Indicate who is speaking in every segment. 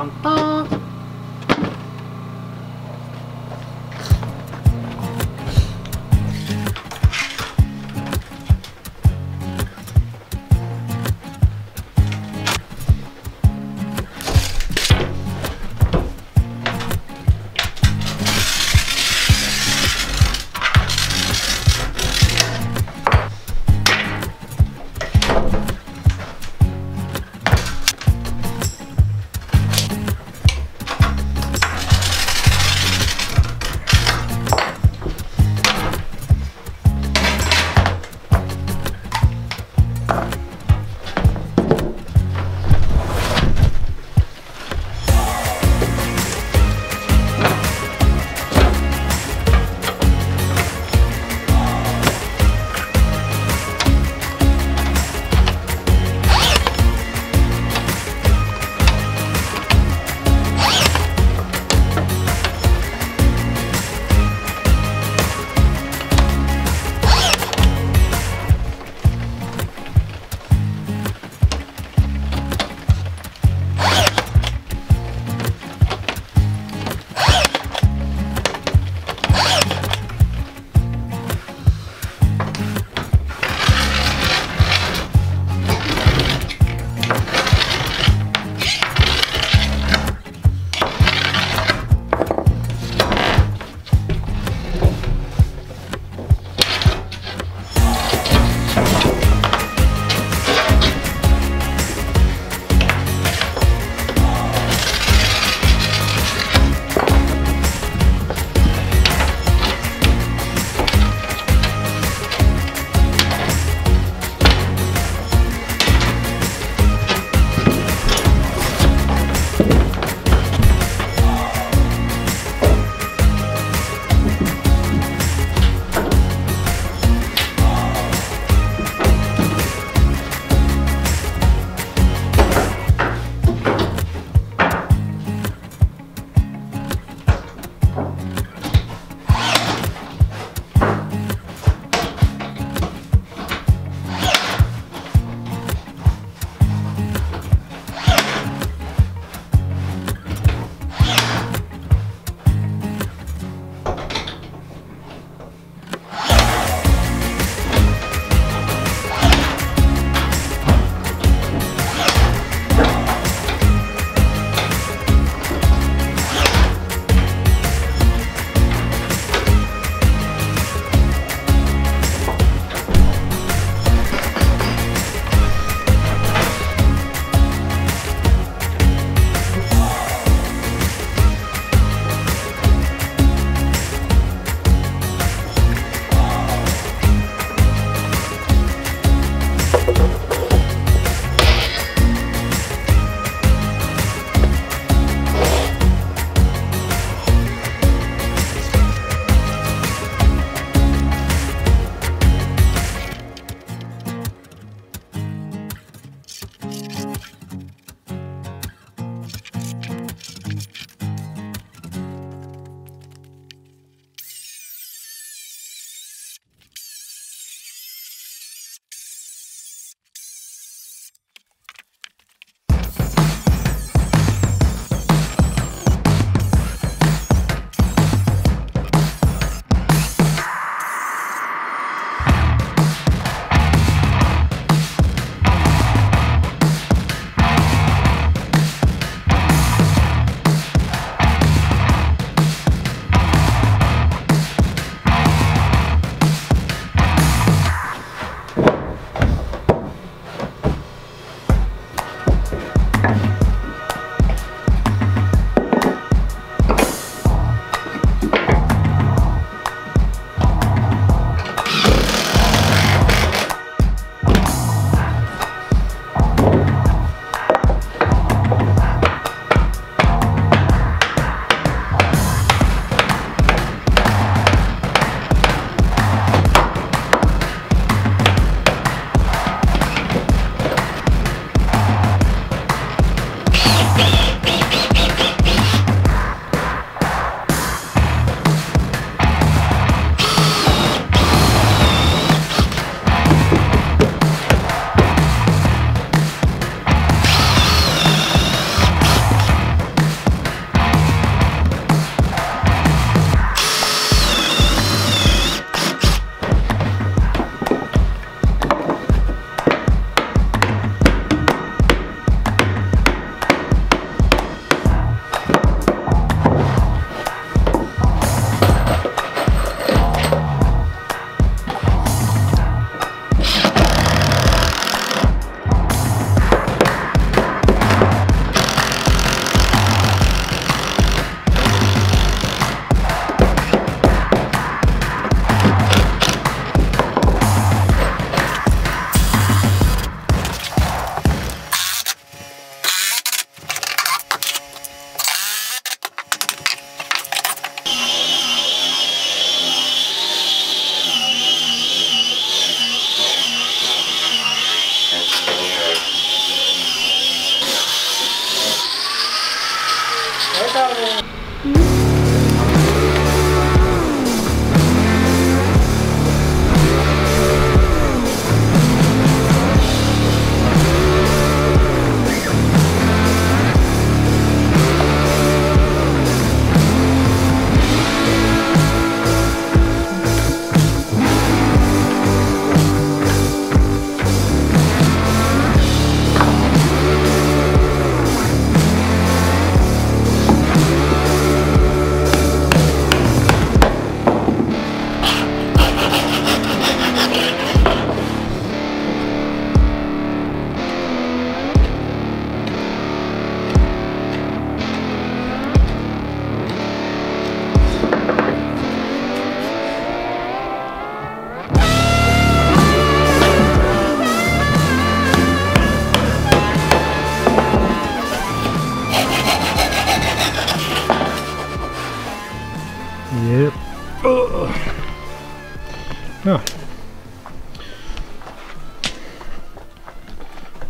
Speaker 1: 딴딴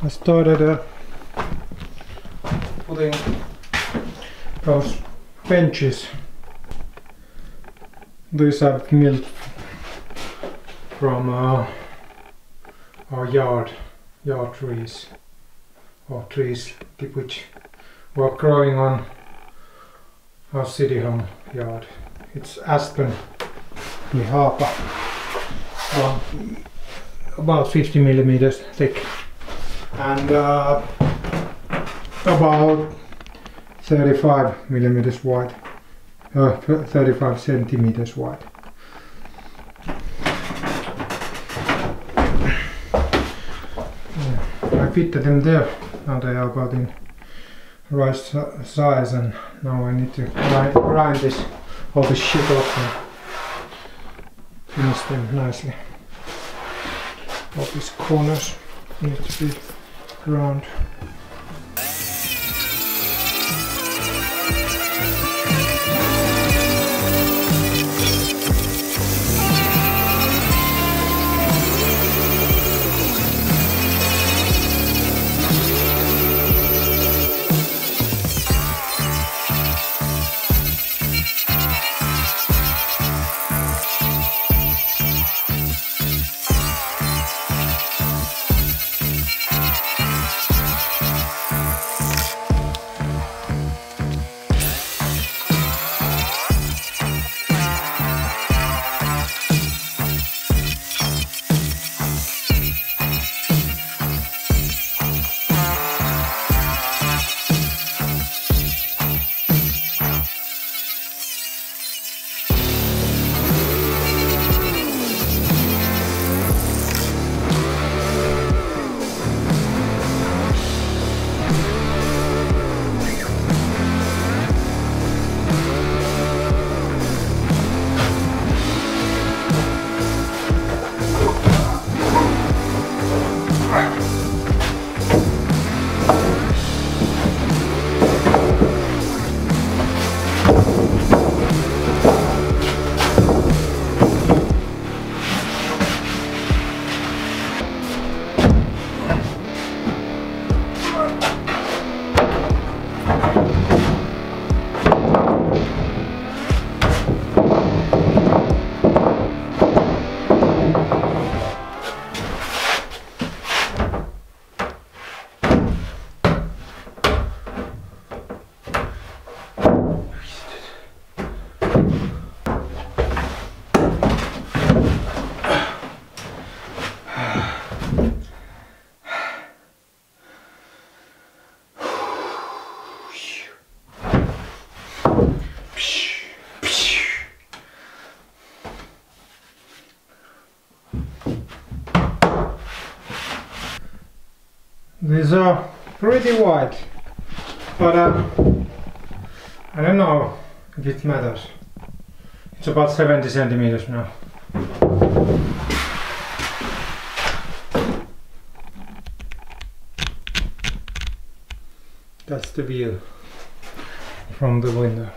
Speaker 2: I started uh, putting those benches. These I've milled from uh, our yard, yard trees, or trees which were growing on our city home yard. It's aspen Mihapa, about, about 50 millimeters thick and uh, about 35 millimeters wide, uh, 35 centimeters wide. I fitted them there, now they are about in right size and now I need to grind, grind this all this shit off and finish them nicely. All these corners need to be ground. These are pretty wide, but uh, I don't know if it matters. It's about 70 centimeters now. That's the view from the window.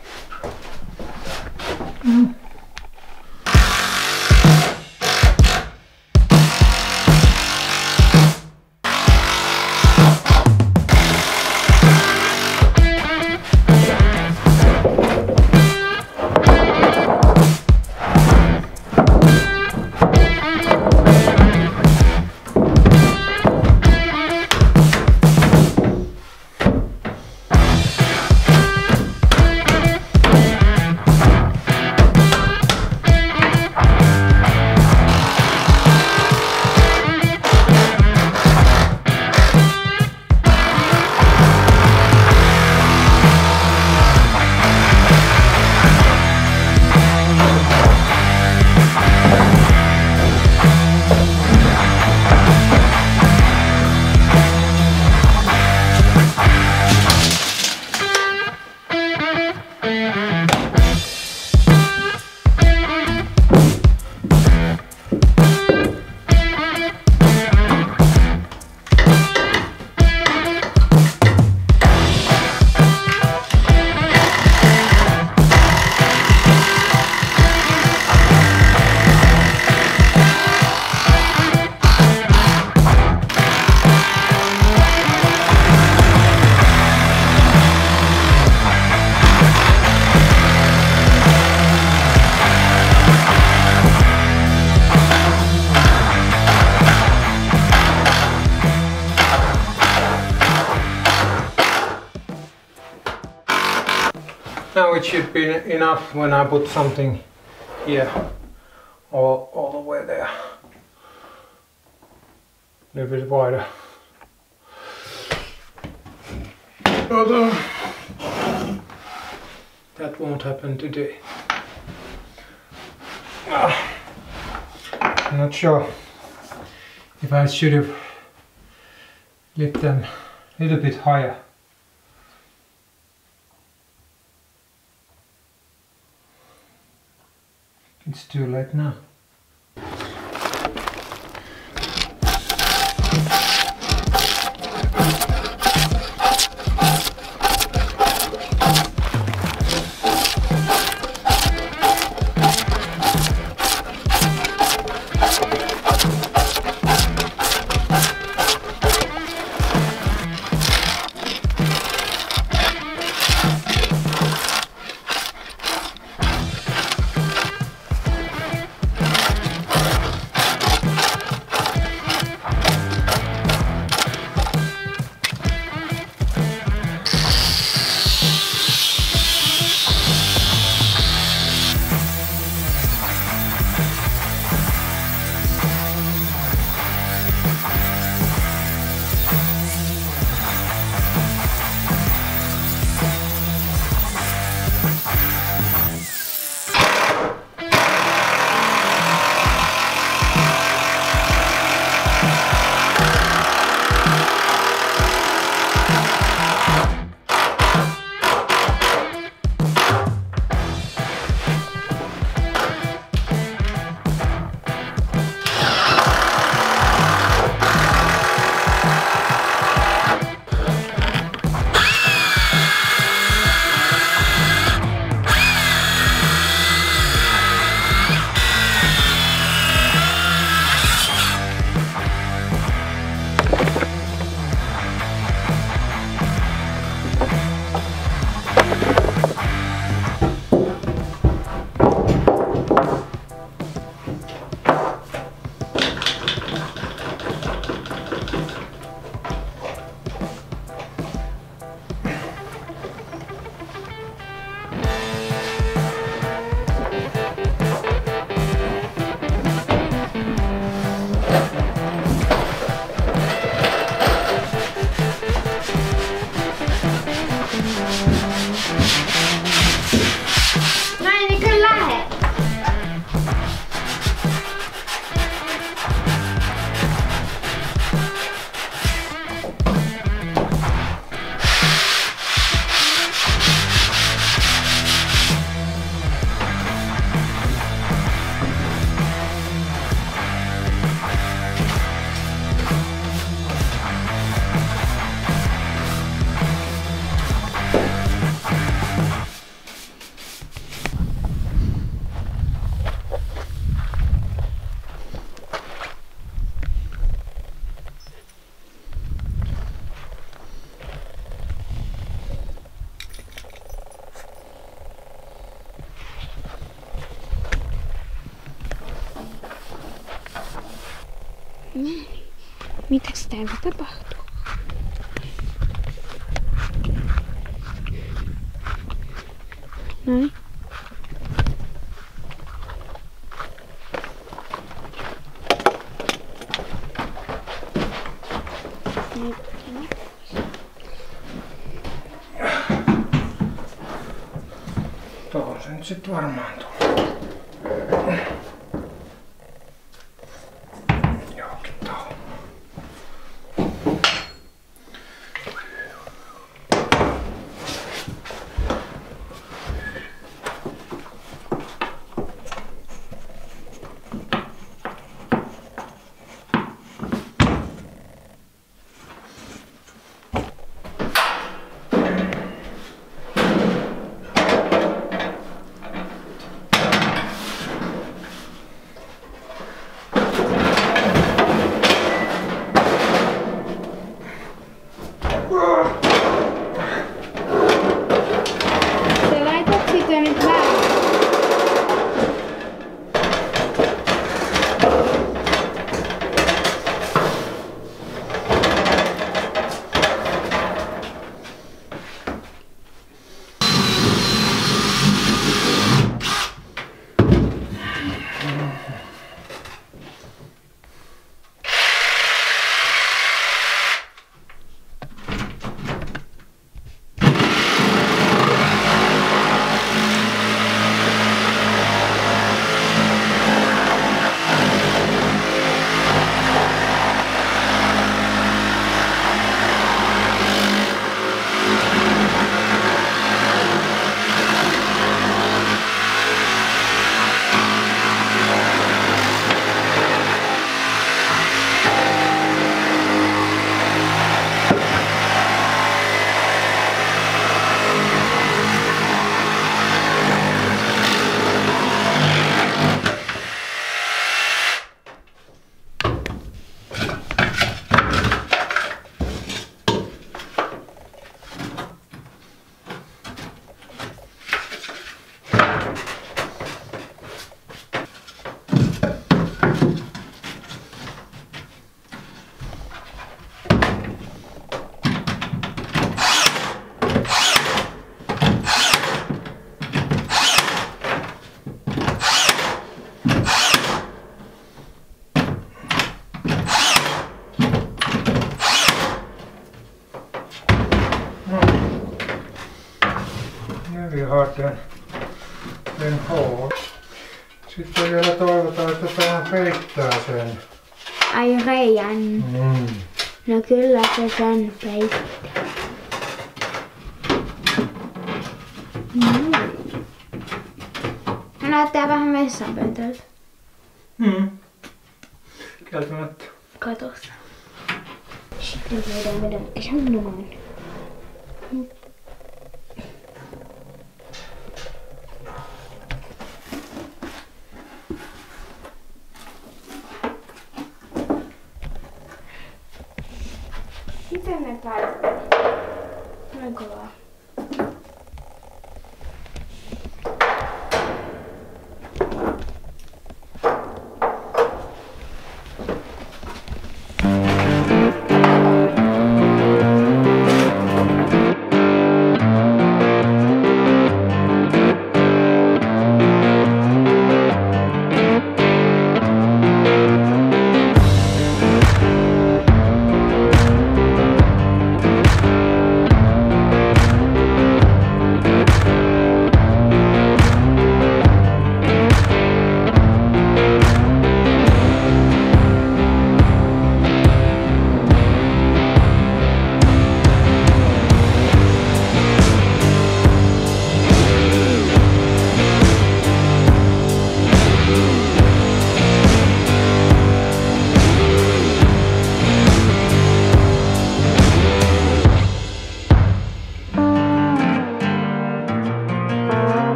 Speaker 2: It should be enough when I put something here all, all the way there. A little bit wider. But um, that won't happen today. Ah, I'm not sure if I should have left them a little bit higher. It's too late now.
Speaker 3: Mitäs täällä tapahtuu? Noin.
Speaker 2: Tuohon se nyt sitten hartian en hård. Sitten vielä toivotaan, että tämä peittää sen.
Speaker 3: Ai reijän.
Speaker 2: Mm.
Speaker 3: No kyllä se sen peittää. Mm. No näyttää vähän vessanpöntöltä.
Speaker 2: Mm. Kieltämättä.
Speaker 3: Katossa. Sitten voidaan mennä sanomaan. Miten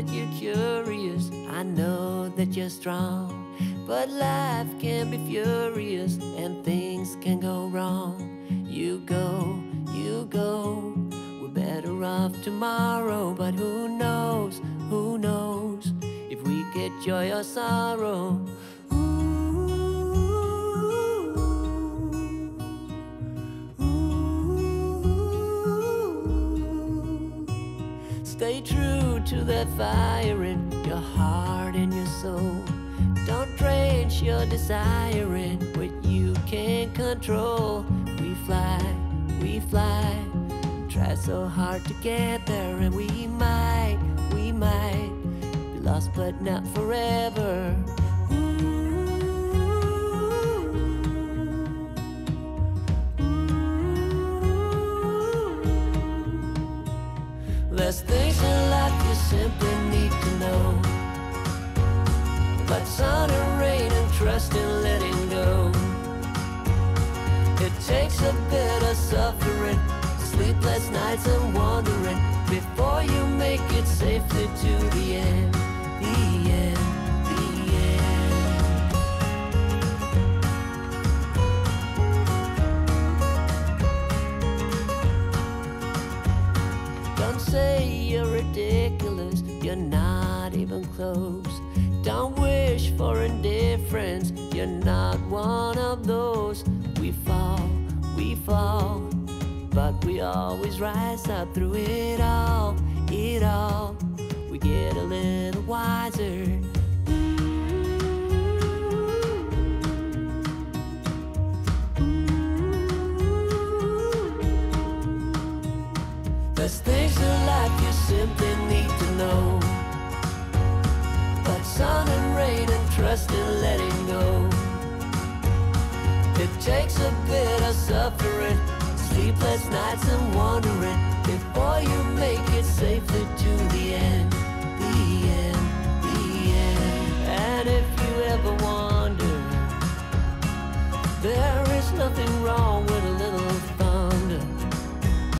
Speaker 4: that you're curious, I know that you're strong. But life can be furious and things can go wrong. You go, you go. We're better off tomorrow, but who knows, who knows if we get joy or sorrow. To that fire in your heart and your soul. Don't drench your desire in what you can't control. We fly, we fly. Try so hard to get there, and we might, we might be lost, but not forever. There's things in life simply need to know. But sun and rain and trust in letting go. It takes a bit of suffering, sleepless nights and wandering before you make it safely to the end. Ridiculous, you're not even close. Don't wish for indifference, you're not one of those. We fall, we fall, but we always rise up through it all, it all. We get a little wiser. Things in life they need to know. But sun and rain and trust in letting go. It takes a bit of suffering, sleepless nights and wandering before you make it safely to the end, the end, the end. And if you ever wonder, there is nothing wrong with.